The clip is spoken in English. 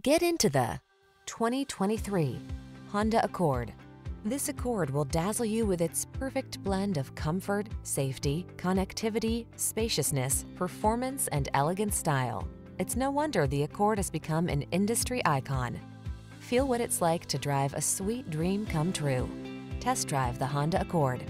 Get into the 2023 Honda Accord. This Accord will dazzle you with its perfect blend of comfort, safety, connectivity, spaciousness, performance, and elegant style. It's no wonder the Accord has become an industry icon. Feel what it's like to drive a sweet dream come true. Test drive the Honda Accord.